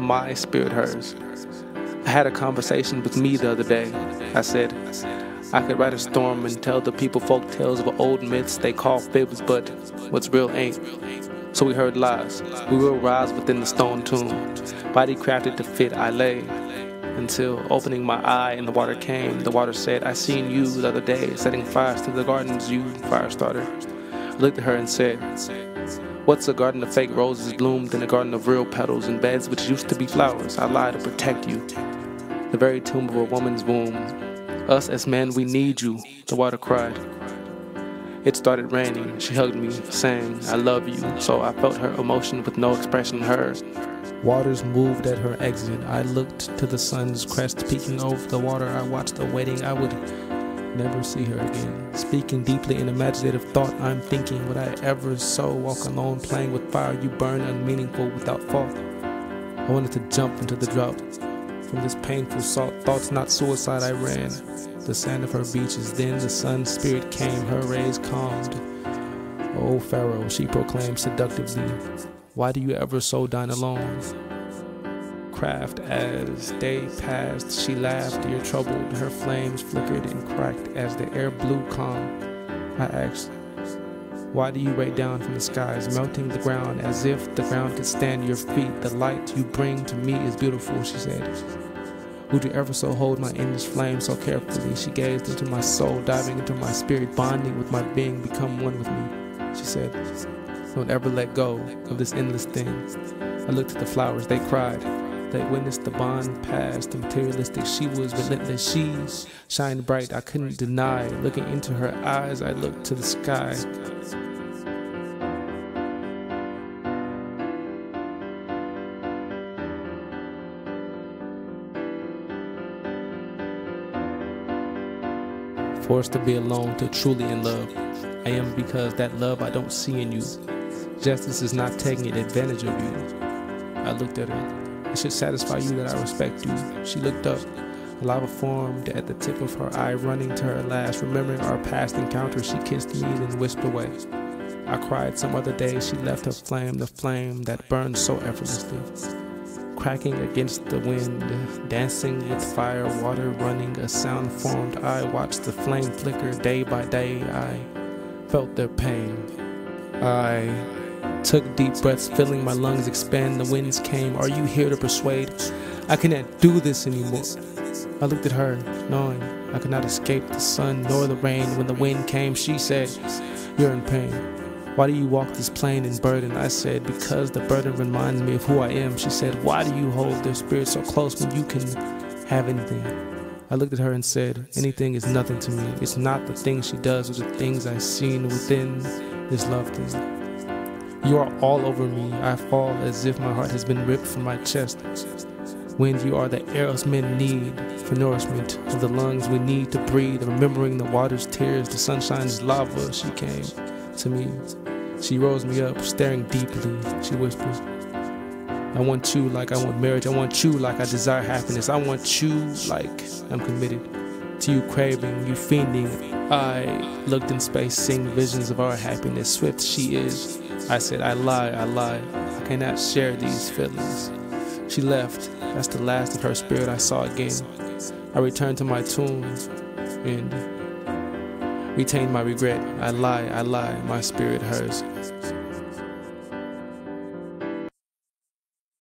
my spirit, hers. I had a conversation with me the other day. I said, I could write a storm and tell the people folk tales of old myths they call fibs, but what's real ain't. So we heard lies. We will rise within the stone tomb. Body crafted to fit, I lay. Until opening my eye and the water came, the water said, I seen you the other day setting fires to the gardens, you fire starter. Looked at her and said, What's a garden of fake roses bloomed in a garden of real petals and beds which used to be flowers? I lie to protect you. The very tomb of a woman's womb. Us as men, we need you, the water cried. It started raining. She hugged me, saying, I love you. So I felt her emotion with no expression in hers. Waters moved at her exit. I looked to the sun's crest peeking over the water. I watched the wedding. I would never see her again. Speaking deeply in imaginative thought, I'm thinking, would I ever so walk alone, playing with fire you burn, unmeaningful without fault? I wanted to jump into the drought. From this painful salt, thoughts not suicide, I ran. The sand of her beaches, then the sun's spirit came, her rays calmed. O oh, Pharaoh, she proclaimed seductively, why do you ever so dine alone? Craft as day passed, she laughed, ear troubled, her flames flickered and cracked as the air blew calm. I asked, Why do you rain down from the skies, melting the ground as if the ground could stand your feet? The light you bring to me is beautiful, she said. Would you ever so hold my endless flame so carefully? She gazed into my soul, diving into my spirit, bonding with my being, become one with me. She said, don't ever let go of this endless thing. I looked at the flowers, they cried. They witnessed the bond past, the materialistic. She was relentless. She shined bright. I couldn't deny. Looking into her eyes, I looked to the sky. Forced to be alone to truly in love. I am because that love I don't see in you Justice is not taking advantage of you. I looked at her. It should satisfy you that I respect you. She looked up. A lava formed at the tip of her eye, running to her last. Remembering our past encounter, she kissed me, then whispered away. I cried some other day. She left her flame, the flame that burned so effortlessly. Cracking against the wind, dancing with fire, water running, a sound formed. I watched the flame flicker day by day. I felt their pain. I Took deep breaths, feeling my lungs expand. The winds came. Are you here to persuade? I cannot do this anymore. I looked at her, knowing I could not escape the sun nor the rain. When the wind came, she said, You're in pain. Why do you walk this plane in burden? I said, Because the burden reminds me of who I am. She said, Why do you hold their spirit so close when you can have anything? I looked at her and said, Anything is nothing to me. It's not the things she does, or the things I've seen within this love thing. You are all over me. I fall as if my heart has been ripped from my chest. When you are the air us men need for nourishment of the lungs we need to breathe, remembering the water's tears, the sunshine's lava, she came to me. She rose me up, staring deeply. She whispered, I want you like I want marriage. I want you like I desire happiness. I want you like I'm committed to you craving, you fiending. I looked in space, seeing visions of our happiness. Swift she is, I said, I lie, I lie. I cannot share these feelings. She left. That's the last of her spirit I saw again. I returned to my tomb and retained my regret. I lie, I lie, my spirit hers.